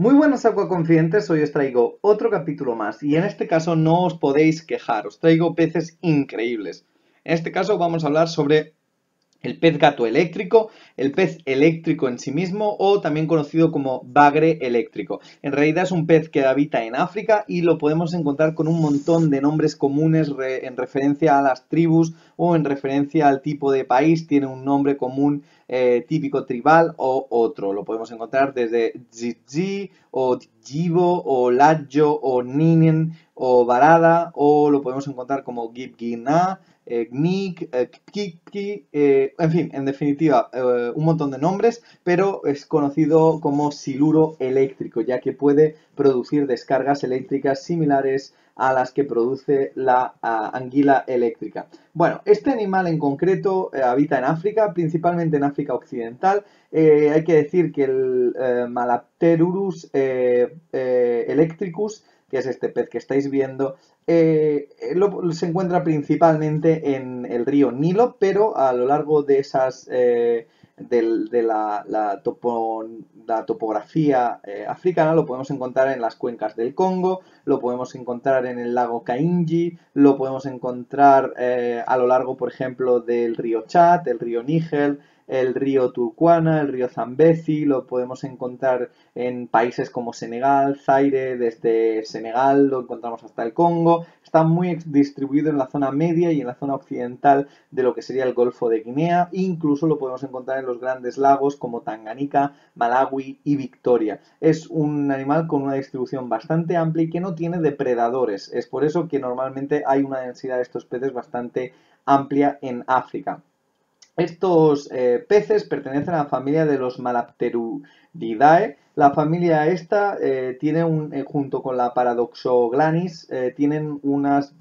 Muy buenos acuaconfidentes, hoy os traigo otro capítulo más y en este caso no os podéis quejar, os traigo peces increíbles. En este caso vamos a hablar sobre el pez gato eléctrico, el pez eléctrico en sí mismo o también conocido como bagre eléctrico. En realidad es un pez que habita en África y lo podemos encontrar con un montón de nombres comunes en referencia a las tribus o en referencia al tipo de país. Tiene un nombre común eh, típico tribal o otro. Lo podemos encontrar desde Zizzi o Jibo o Lajo o Ninen o Barada o lo podemos encontrar como Gibgina Eh, Kiki, eh, en fin, en definitiva, eh, un montón de nombres, pero es conocido como siluro eléctrico, ya que puede producir descargas eléctricas similares a las que produce la anguila eléctrica. Bueno, este animal en concreto habita en África, principalmente en África Occidental. hay que decir que el Malapterurus electricus que es este pez que estáis viendo, eh, se encuentra principalmente en el río Nilo, pero a lo largo de esas eh, de, la, topografía eh, africana lo podemos encontrar en las cuencas del Congo, lo podemos encontrar en el lago Kainji, lo podemos encontrar a lo largo, por ejemplo, del río Chad, el río Níger, el río Turcuana, el río Zambezi, lo podemos encontrar en países como Senegal, Zaire, desde Senegal lo encontramos hasta el Congo, está muy distribuido en la zona media y en la zona occidental de lo que sería el Golfo de Guinea, incluso lo podemos encontrar en los grandes lagos como Tanganica, Malawi y Victoria. Es un animal con una distribución bastante amplia y que no tiene depredadores, es por eso que normalmente hay una densidad de estos peces bastante amplia en África. Estos eh, peces pertenecen a la familia de los Malapterugidae. La familia esta eh, tiene un, eh, junto con la Paradoxoglanis, tienen unas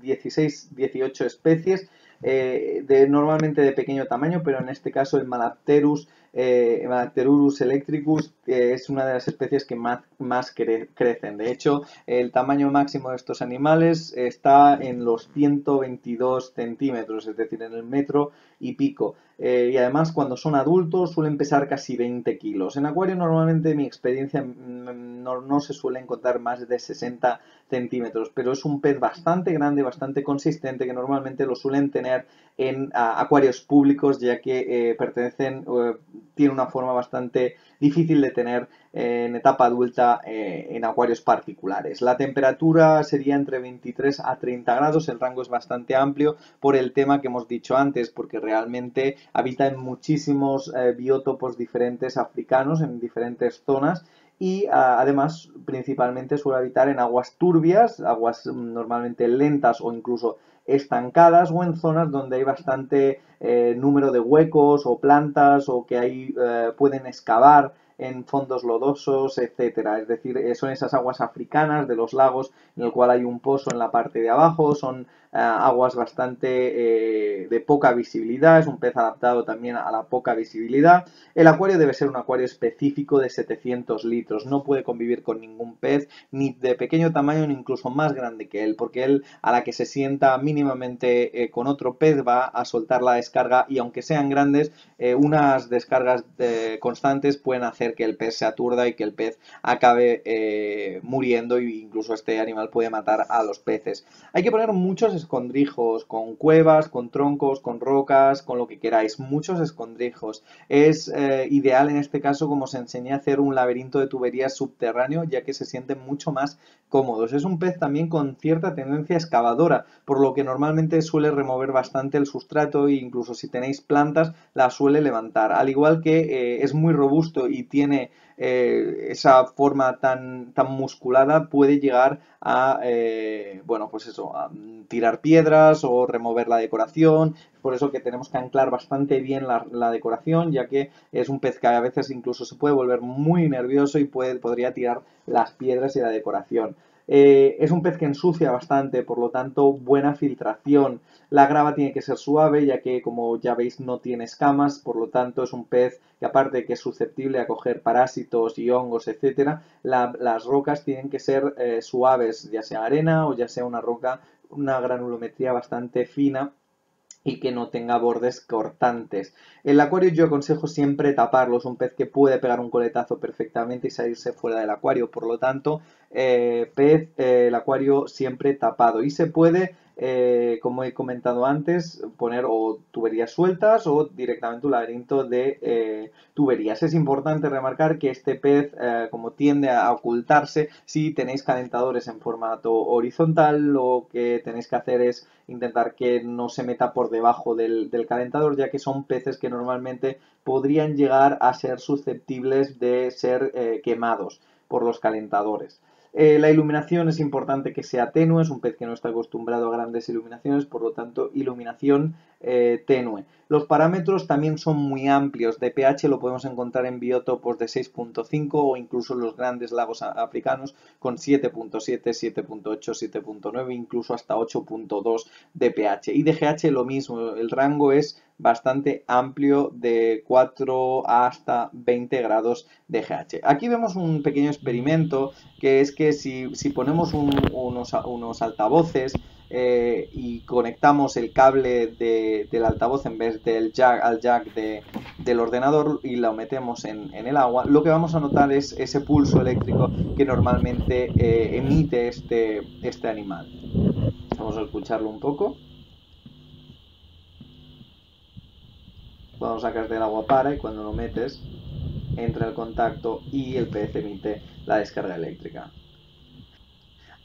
16, 18 especies de, normalmente de pequeño tamaño, pero en este caso el Malapterus, Malapterurus electricus es una de las especies que más, más crecen. De hecho, el tamaño máximo de estos animales está en los 122 centímetros, es decir, en el metro y pico. Eh, y además cuando son adultos suelen pesar casi 20 kilos. En acuario normalmente mi experiencia mm, no, no, se suele encontrar más de 60 centímetros, pero es un pez bastante grande, bastante consistente que normalmente lo suelen tener en acuarios públicos ya que eh, pertenecen, eh, tiene una forma bastante difícil de tener en etapa adulta eh, en acuarios particulares. La temperatura sería entre 23 a 30 grados, el rango es bastante amplio por el tema que hemos dicho antes, porque realmente habita en muchísimos biótopos diferentes africanos, en diferentes zonas y además principalmente suele habitar en aguas turbias, aguas mm, normalmente lentas o incluso estancadas o en zonas donde hay bastante eh, número de huecos o plantas o que ahí eh, pueden excavar en fondos lodosos, etcétera. Es decir, eh, son esas aguas africanas de los lagos en el cual hay un pozo en la parte de abajo, son aguas bastante de poca visibilidad, es un pez adaptado también a la poca visibilidad. El acuario debe ser un acuario específico de 700 litros, no puede convivir con ningún pez, ni de pequeño tamaño ni incluso más grande que él, porque él a la que se sienta mínimamente eh, con otro pez va a soltar la descarga y aunque sean grandes, eh, unas descargas eh, constantes pueden hacer que el pez se aturda y que el pez acabe muriendo e incluso este animal puede matar a los peces. Hay que poner muchos escondrijos con cuevas, con troncos, con rocas, con lo que queráis, muchos escondrijos. Es ideal en este caso como se enseña a hacer un laberinto de tuberías subterráneo ya que se sienten mucho más cómodos. Es un pez también con cierta tendencia excavadora, por lo que normalmente suele remover bastante el sustrato e incluso si tenéis plantas la suele levantar. Al igual que eh, es muy robusto y tiene eh, esa forma tan, tan musculada, puede llegar a, eh, bueno, pues eso, a tirar piedras o remover la decoración. Por eso que tenemos que anclar bastante bien la, decoración, ya que es un pez que a veces incluso se puede volver muy nervioso y puede, podría tirar las piedras y la decoración. Eh, es un pez que ensucia bastante, por lo tanto, buena filtración. La grava tiene que ser suave, ya que, como ya veis, no tiene escamas, por lo tanto, es un pez que, aparte de que es susceptible a coger parásitos y hongos, etc., las rocas tienen que ser eh, suaves, ya sea arena o ya sea una roca, una granulometría bastante fina y que no tenga bordes cortantes. El acuario yo aconsejo siempre taparlo, es un pez que puede pegar un coletazo perfectamente y salirse fuera del acuario, por lo tanto, eh, pez, eh, el acuario siempre tapado y se puede eh, como he comentado antes, poner o tuberías sueltas o directamente un laberinto de eh, tuberías. Es importante remarcar que este pez, eh, como tiende a ocultarse, si tenéis calentadores en formato horizontal, lo que tenéis que hacer es intentar que no se meta por debajo del, del calentador, ya que son peces que normalmente podrían llegar a ser susceptibles de ser quemados por los calentadores. Eh, la iluminación es importante que sea tenue, es un pez que no está acostumbrado a grandes iluminaciones, por lo tanto, iluminación eh, tenue. Los parámetros también son muy amplios. De pH lo podemos encontrar en biotopos de 6.5 o incluso en los grandes lagos africanos con 7.7, 7.8, 7.9, incluso hasta 8.2 de pH. Y de GH lo mismo, el rango es bastante amplio de 4 hasta 20 grados de GH. Aquí vemos un pequeño experimento que es que si, ponemos unos, unos altavoces eh, y conectamos el cable del altavoz en vez del jack al jack del ordenador y lo metemos en, el agua, lo que vamos a notar es ese pulso eléctrico que normalmente eh, emite este, este animal. Vamos a escucharlo un poco. Cuando sacas del agua para y cuando lo metes entra el contacto y el pez emite la descarga eléctrica.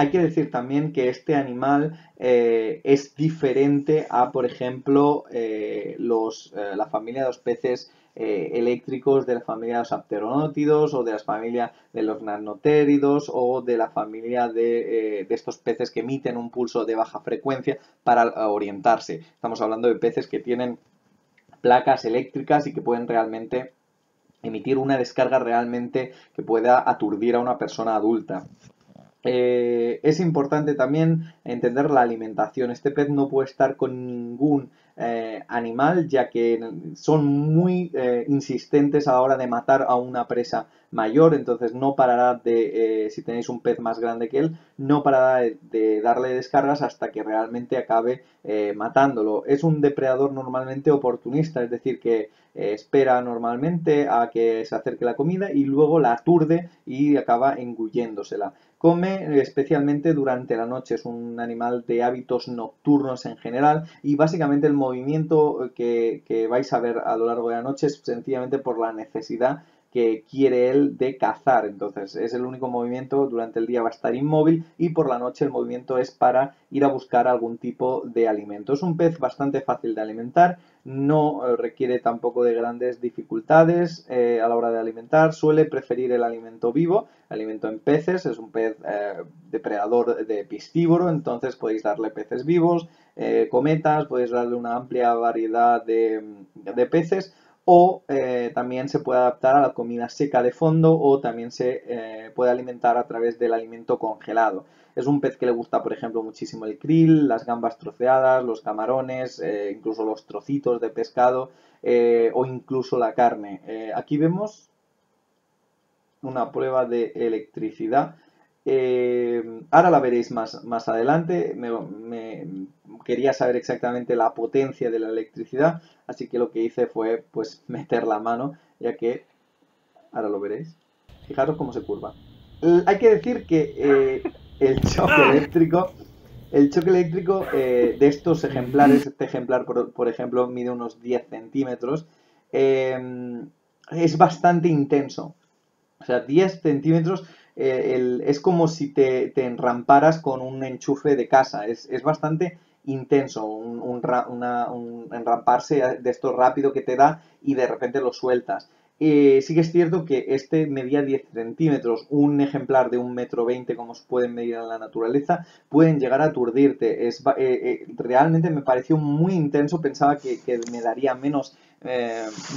Hay que decir también que este animal eh, es diferente a, por ejemplo, eh, los, eh, la familia de los peces eléctricos de la familia de los apteronótidos o de la familia de los nanotéridos o de la familia de, de, estos peces que emiten un pulso de baja frecuencia para orientarse. Estamos hablando de peces que tienen placas eléctricas y que pueden realmente emitir una descarga realmente que pueda aturdir a una persona adulta. Eh, es importante también entender la alimentación. Este pez no puede estar con ningún eh, animal ya que son muy eh, insistentes a la hora de matar a una presa mayor, entonces no parará de, si tenéis un pez más grande que él, no parará de, darle descargas hasta que realmente acabe matándolo. Es un depredador normalmente oportunista, es decir, que espera normalmente a que se acerque la comida y luego la aturde y acaba engulléndosela. Come especialmente durante la noche, es un animal de hábitos nocturnos en general y básicamente el movimiento que, que vais a ver a lo largo de la noche es sencillamente por la necesidad que quiere él de cazar. Entonces es el único movimiento, durante el día va a estar inmóvil y por la noche el movimiento es para ir a buscar algún tipo de alimento. Es un pez bastante fácil de alimentar, no eh, requiere tampoco de grandes dificultades eh, a la hora de alimentar, suele preferir el alimento vivo, alimento en peces, es un pez eh, depredador de piscívoro, entonces podéis darle peces vivos, cometas, podéis darle una amplia variedad de peces o eh, también se puede adaptar a la comida seca de fondo o también se eh, puede alimentar a través del alimento congelado. Es un pez que le gusta, por ejemplo, muchísimo el krill, las gambas troceadas, los camarones, eh, incluso los trocitos de pescado o incluso la carne. aquí vemos una prueba de electricidad. ahora la veréis más, más adelante. me, quería saber exactamente la potencia de la electricidad, así que lo que hice fue pues meter la mano, ya que ahora lo veréis. Fijaros cómo se curva. hay que decir que eh, el choque ah. eléctrico, el choque eléctrico eh, de estos ejemplares, este ejemplar por, ejemplo mide unos 10 centímetros, em, es bastante intenso. O sea, 10 centímetros eh, es como si te, te, enramparas con un enchufe de casa. Es, es bastante intenso, un, un, enramparse de esto rápido que te da y de repente lo sueltas. Eh, sí que es cierto que este medía 10 centímetros, un ejemplar de un metro 20 como se pueden medir en la naturaleza, pueden llegar a aturdirte. Es, eh, eh, realmente me pareció muy intenso, pensaba que, me daría menos,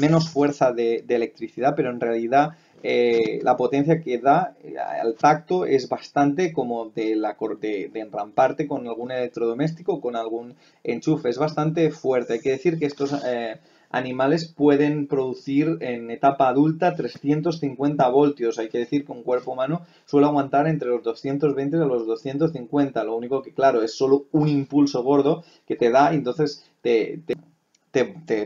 menos fuerza de, electricidad, pero en realidad eh, la potencia que da eh, al tacto es bastante como de, la, de, de enramparte con algún electrodoméstico o con algún enchufe. Es bastante fuerte. Hay que decir que estos eh, animales pueden producir en etapa adulta 350 voltios. Hay que decir que un cuerpo humano suele aguantar entre los 220 y los 250. Lo único que, claro, es solo un impulso gordo que te da, entonces te, te,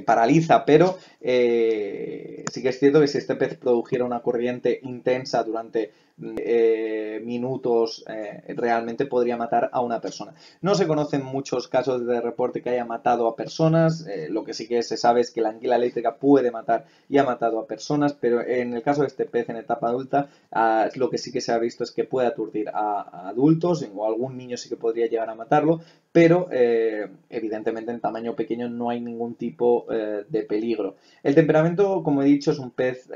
paraliza, pero eh, sí que es cierto que si este pez produjera una corriente intensa durante eh, minutos eh, realmente podría matar a una persona. No se conocen muchos casos de reporte que haya matado a personas, eh, lo que sí que se sabe es que la anguila eléctrica puede matar y ha matado a personas, pero en el caso de este pez en etapa adulta, ah, lo que sí que se ha visto es que puede aturdir a, adultos o algún niño sí que podría llegar a matarlo, pero evidentemente en tamaño pequeño no hay ningún tipo de peligro. El temperamento, como he dicho, es un pez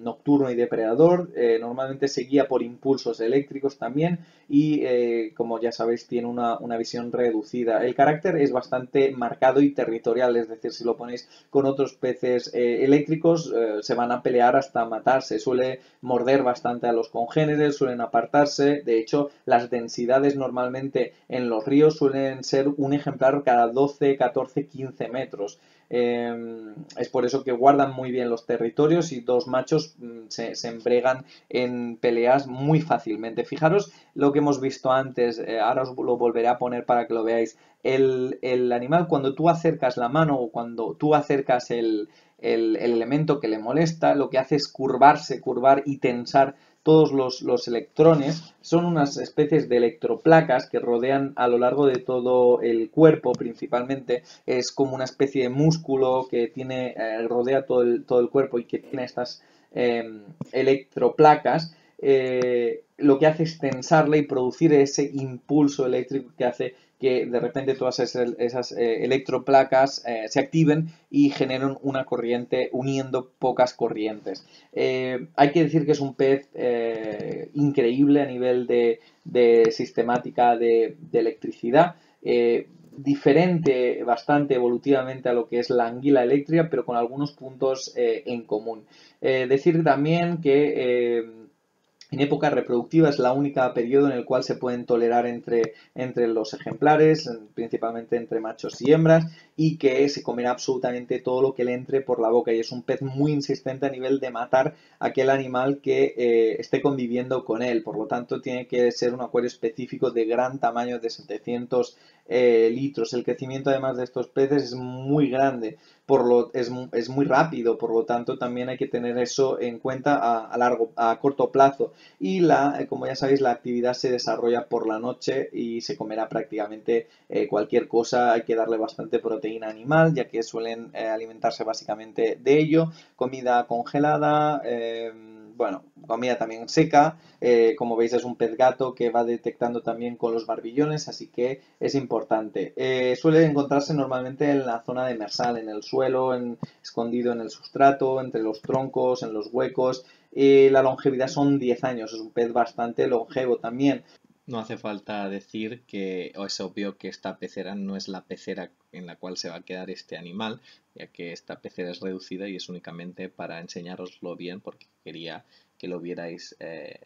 nocturno y depredador, normalmente se guía por impulsos eléctricos también y eh, como ya sabéis tiene una, visión reducida. El carácter es bastante marcado y territorial, es decir, si lo ponéis con otros peces eh, eléctricos eh, se van a pelear hasta matarse, suele morder bastante a los congéneres, suelen apartarse, de hecho las densidades normalmente en los ríos suelen ser un ejemplar cada 12, 14, 15 metros. Em, es por eso que guardan muy bien los territorios y dos machos mm, se, embregan en peleas muy fácilmente. Fijaros lo que hemos visto antes, eh, ahora os lo volveré a poner para que lo veáis. El, animal cuando tú acercas la mano o cuando tú acercas el elemento que le molesta, lo que hace es curvarse, curvar y tensar todos los, electrones son unas especies de electroplacas que rodean a lo largo de todo el cuerpo principalmente. Es como una especie de músculo que tiene, eh, rodea todo el, cuerpo y que tiene estas em, electroplacas. Eh, lo que hace es tensarla y producir ese impulso eléctrico que hace que de repente todas esas, eh, electroplacas eh, se activen y generen una corriente uniendo pocas corrientes. Eh, hay que decir que es un pez increíble a nivel de, sistemática de, electricidad diferente bastante evolutivamente a lo que es la anguila eléctrica, pero con algunos puntos en común. decir también que en época reproductiva es la única periodo en el cual se pueden tolerar entre, entre los ejemplares, principalmente entre machos y hembras, y que se comerá absolutamente todo lo que le entre por la boca. Y es un pez muy insistente a nivel de matar aquel animal que eh, esté conviviendo con él. Por lo tanto, tiene que ser un acuario específico de gran tamaño de 700 eh, litros. El crecimiento además de estos peces es muy grande, por lo, es, es, muy rápido, por lo tanto también hay que tener eso en cuenta a, largo, a corto plazo. Y la, eh, como ya sabéis, la actividad se desarrolla por la noche y se comerá prácticamente eh, cualquier cosa. Hay que darle bastante proteína animal, ya que suelen alimentarse básicamente de ello. Comida congelada bueno, comida también seca, eh, como veis es un pez gato que va detectando también con los barbillones, así que es importante. Eh, suele encontrarse normalmente en la zona demersal, en el suelo, escondido en el sustrato, entre los troncos, en los huecos. la longevidad son 10 años, es un pez bastante longevo también. No hace falta decir que o es obvio que esta pecera no es la pecera en la cual se va a quedar este animal, ya que esta pecera es reducida y es únicamente para enseñaroslo bien porque quería que lo vierais eh,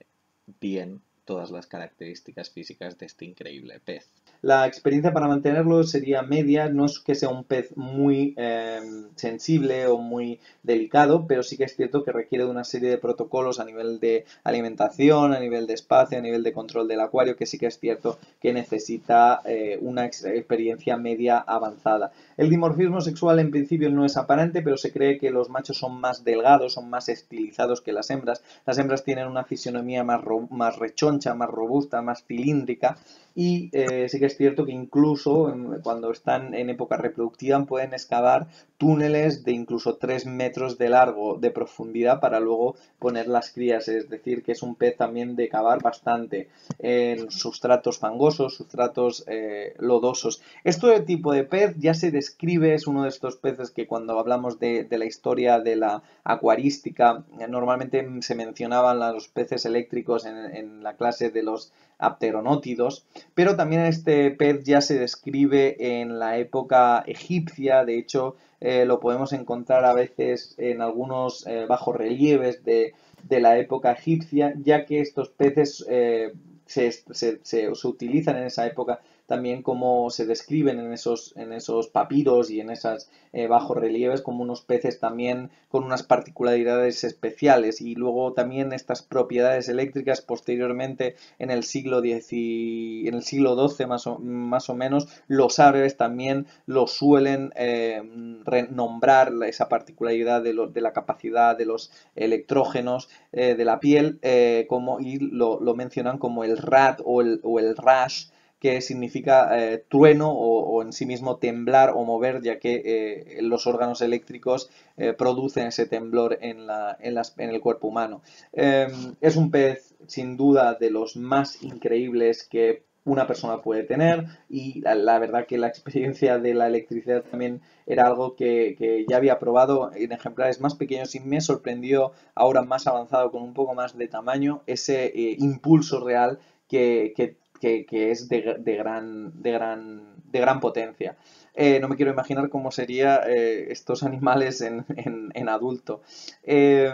bien todas las características físicas de este increíble pez. La experiencia para mantenerlo sería media, no es que sea un pez muy em, sensible o muy delicado, pero sí que es cierto que requiere de una serie de protocolos a nivel de alimentación, a nivel de espacio, a nivel de control del acuario, que sí que es cierto que necesita eh, una experiencia media avanzada. El dimorfismo sexual en principio no es aparente, pero se cree que los machos son más delgados, son más estilizados que las hembras. Las hembras tienen una fisionomía más, más rechoncha, más robusta, más cilíndrica y eh, sí que es cierto que incluso cuando están en época reproductiva pueden excavar túneles de incluso 3 metros de largo de profundidad para luego poner las crías, es decir, que es un pez también de cavar bastante en sustratos fangosos, sustratos eh, lodosos. Este tipo de pez ya se describe, es uno de estos peces que cuando hablamos de, la historia de la acuarística, normalmente se mencionaban los peces eléctricos en, en la clase de los apteronótidos, pero también este pez ya se describe en la época egipcia, de hecho eh, lo podemos encontrar a veces en algunos eh, bajorrelieves de, de, la época egipcia, ya que estos peces eh, se, se, se, utilizan en esa época también cómo se describen en esos, en esos papiros y en esos eh, bajos relieves como unos peces también con unas particularidades especiales. Y luego también estas propiedades eléctricas posteriormente en el siglo X en el siglo XII más o, más o menos los árabes también lo suelen eh, renombrar esa particularidad de, la capacidad de los electrógenos eh, de la piel como, y lo, lo, mencionan como el rat o el, o el rash que significa eh, trueno o, en sí mismo temblar o mover, ya que eh, los órganos eléctricos eh, producen ese temblor en, la, en, las, en el cuerpo humano. Em, es un pez sin duda de los más increíbles que una persona puede tener y la, verdad que la experiencia de la electricidad también era algo que, que, ya había probado en ejemplares más pequeños y me sorprendió ahora más avanzado con un poco más de tamaño ese impulso real que, que que, es de, gran, potencia. Eh, no me quiero imaginar cómo serían eh, estos animales en, en, adulto. Eh,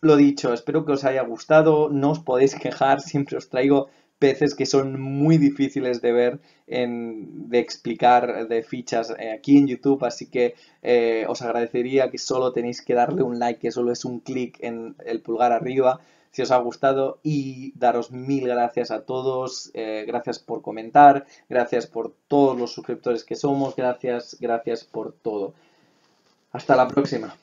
lo dicho, espero que os haya gustado, no os podéis quejar, siempre os traigo peces que son muy difíciles de ver, en, de explicar de fichas aquí en YouTube, así que os agradecería que solo tenéis que darle un like, que solo es un clic en el pulgar arriba si os ha gustado y daros mil gracias a todos, eh, gracias por comentar, gracias por todos los suscriptores que somos, gracias, gracias por todo. Hasta la próxima.